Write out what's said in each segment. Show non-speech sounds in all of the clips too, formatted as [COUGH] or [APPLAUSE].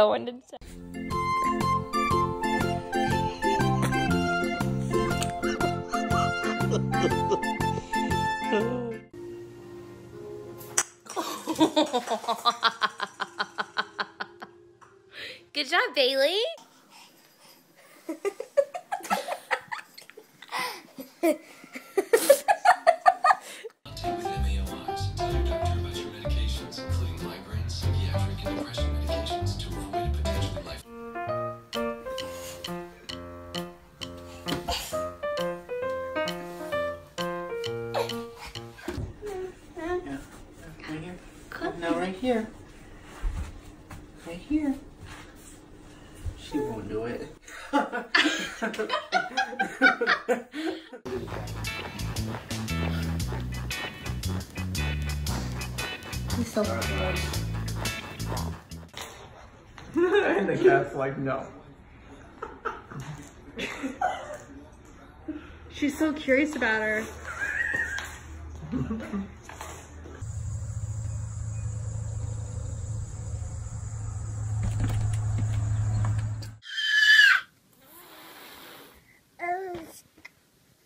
Let's [LAUGHS] go. Good job, Bailey. Here. Right here. She won't do it. So. and the cat's like, no. She's so curious about her.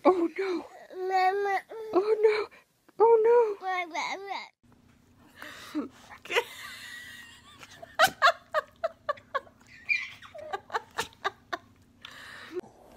Oh no. Oh no. Oh no.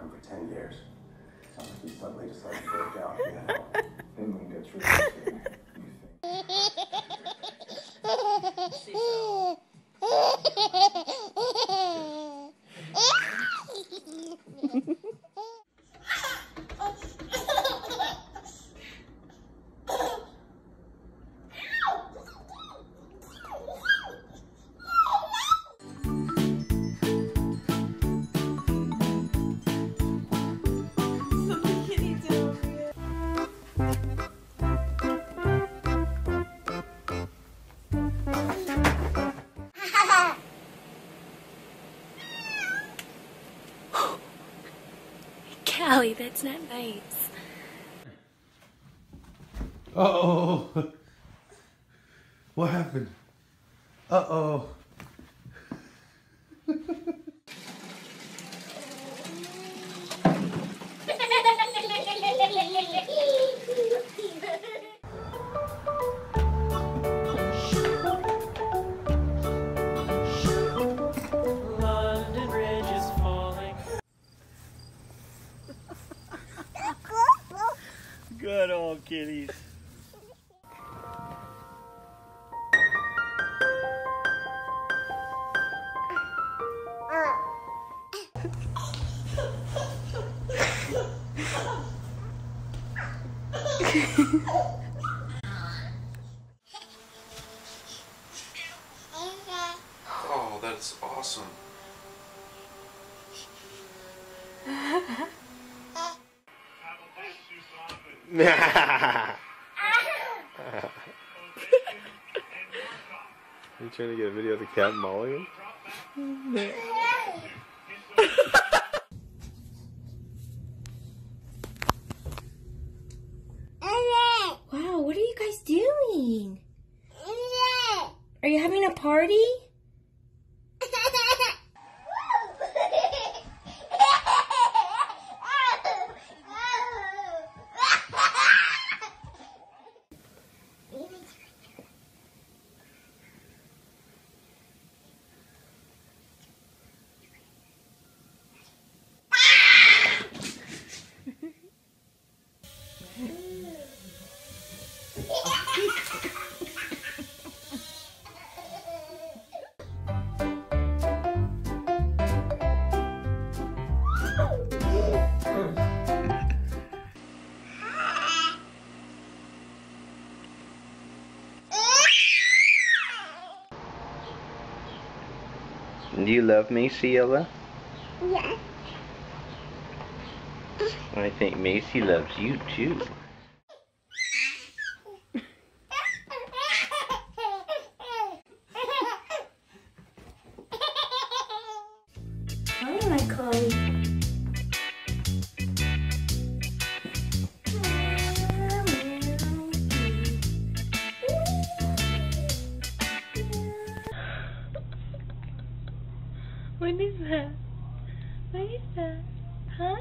been for 10 years. Sounds like he suddenly decided to break out. You know, England gets rid of him. You think. [LAUGHS] [LAUGHS] Callie, that's not nice. Uh oh. [LAUGHS] What happened? Uh oh. Good old kitties. Oh, that's awesome. You trying to get a video of the cat mauling him? Wow, what are you guys doing? Are you having a party? Do you love me, Ciela? Yeah. I think Macy loves you too. Oh my Chloe. What is that? What is that? Huh?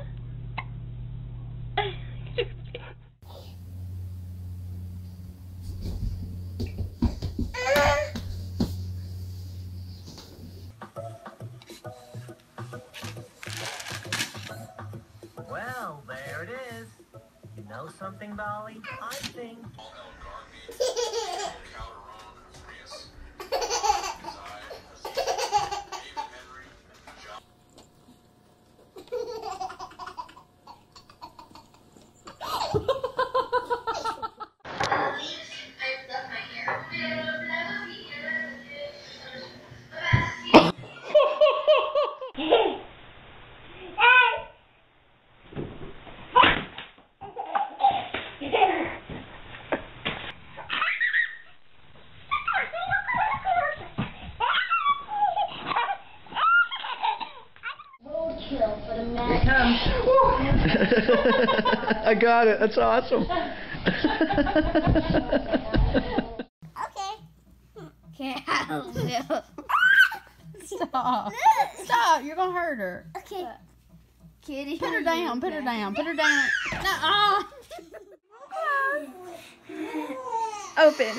Well, there it is. You know something, Dolly? I think. [LAUGHS] Roadkill for the. I got it. That's awesome. Okay, I will. Stop. Stop. You're going to hurt her. Okay. Kitty. Put her down. Put her down. Put her down. Nuh-uh. Open.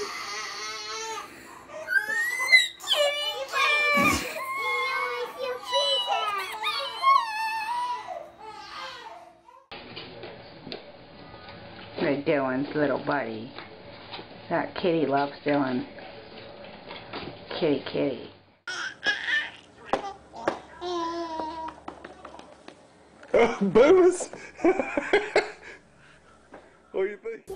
With Dylan's little buddy. That kitty loves Dylan. Kitty, kitty. [LAUGHS] Booze! [LAUGHS] what do you think?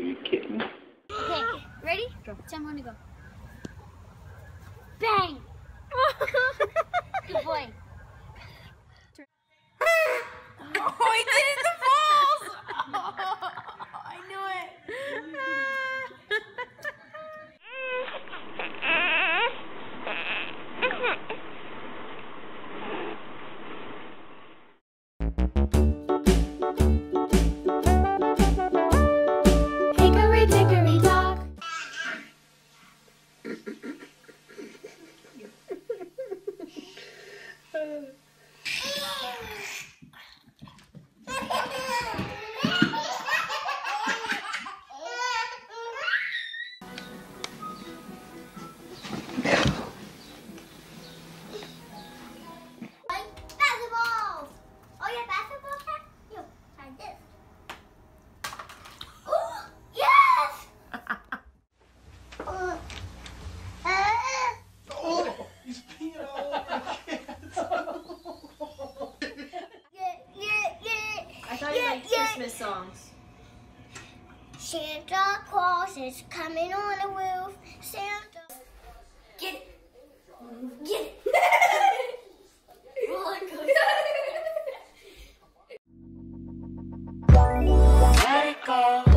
You love your kitten? Okay, ready? Tell me when to go. Bang! [LAUGHS] Good boy. [LAUGHS] Oh, he did is coming on the roof. Santa. Get it. Get it. [LAUGHS] Roller. Let it go.